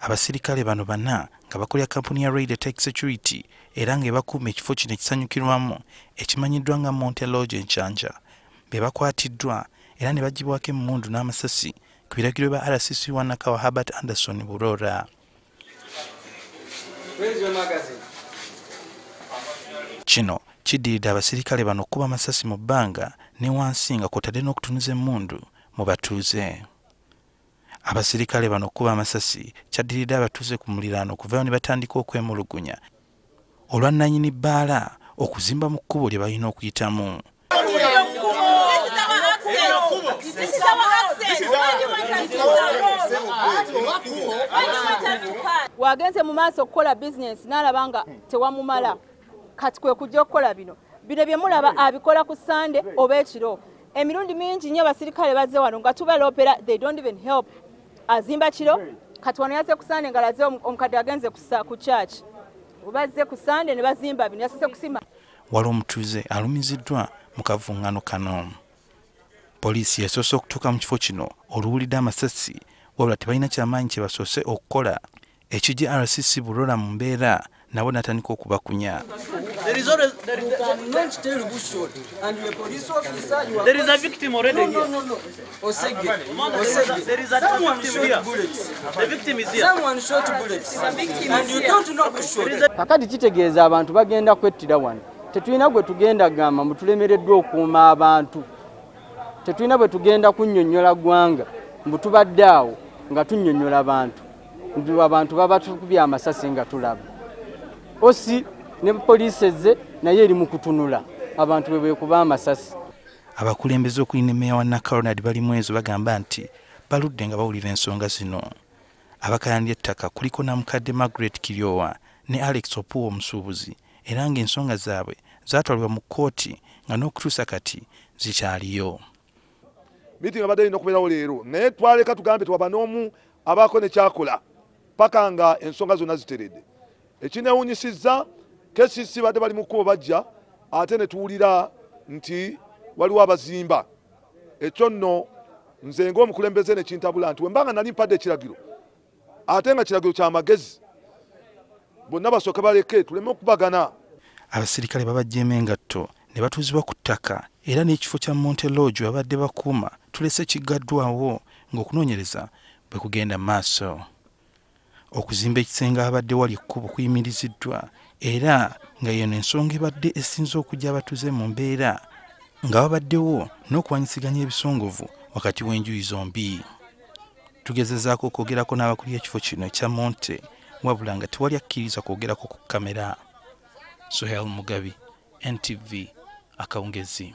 abasirikale bano bana nga bakolera kampuni ya raid tech security era nga ebakuuma ekifo kino ekisanyukirwamu ekimanyiddwa nga monteloge enkyanja be bakwatiddwa era ne bagibwako emmundu n'amasasi ku biragiro bya rcc wanakawa habert anderson burora kino kiddiridde abasirikale bano okuba amasasi mu bbanga ne wansi nga kwotadde n'okutunuza emmundu mu batuuze abasirikale bano okuba amasasi kyaddiridde abatuuze ku muliraano okuvayo ne batandika okwemulugunya. Olwannannyini bbaala okuzimba mu kkubo lye balina okuyitamu. Wagenze mu maaso okukola bizinensi n'alaba nga tewamumala. Kati kwe kujja okukola bino bino bye mulaba abikola ku sande oba ekiro. Emirundi mingi nnyo abasirikale bazze wano nga tubalopera they don't even help azimba kiro kati wano yazze ku sande nga laze omukadde agenze ku church. Bazze ku sande ne bazimba bino yasise kusima wali omutuuze alumiziddwa mu kavuŋŋano kano. Poliisi yasoose okutuuka mu kifo kino oluwulidde amasasi wabula tebalina kyamaanyi kye basoose okukola. Ekijja rcc bulola mu mbeera nabo natandika okubakunya There is always there is, You cannot tell who shot. And the police officer, you are. there is a victim already No, here. no, no, no. Osege. Man, there is a- Osege. there is a Someone victim here. shot bullets. The victim is here. Someone shot bullets. And you don't know who shot. it. kakati kitegeeza abantu bagenda kwettira wano tetulina gwe tugenda gamba mbu tulemereddwa okuuma abantu tetulina bwe tugenda kunnyonnyola ggwanga mbu tubadde awo nga tunnyonnyola abantu nti abantu baba tukubya amasasi nga tulaba osi ne poliisi ezze naye eri mu kutunula. Abantu bwe bwekuba amasasi. Abakulembeze okulina emmeeya wa nakaronad balimu ezo bagamba nti baludde nga bawulira ensonga zino. Abakayandya ettaka kuliko namukadde margaret kiryowa ne alex opuwa omusuubuzi era ng'ensonga zaabwe zaatwalibwa mu kkooti nga n'okutuusa kati zikyaliyo. Miitingi abadde alina okubeerawo leero. Naye twaleka tugambe twaba n'omu abaako nekyakola paka nga ensonga zonna ziteredde ekinewunyisizza kesisi badde bali mu kkubo bajja ate ne tuwulira nti waliwo abazimba. Ekyo nno nze ngaomukulembeze nekintabula nti wembanga nali mpadde ekiragiro ate nga kiragiro kyamagezi bonna basooke baleke tuleme okubagana. Abasirikale babajjeemu engatto ne batuuzibwa ku ttaka era n'ekifo kya monteloge babadde bakuuma tulese kiggaddwawo ng'okunoonyereza bwe kugenda mu maaso okuzimba ekisenge abadde wali ekkubo kuyimiriziddwa era nga yeno ensonga ebadde esinza okujja abatuuze mu mbeera nga babaddewo n'okuwanyisiganya ebisongovu wakati w'enjuyi zombi. Tugezezaako okwogerako n'abakulira ekifo kino ekya monte wabula nga tewali akkiriza kwogerako ku kamera sohel mugabi ntv akawungezi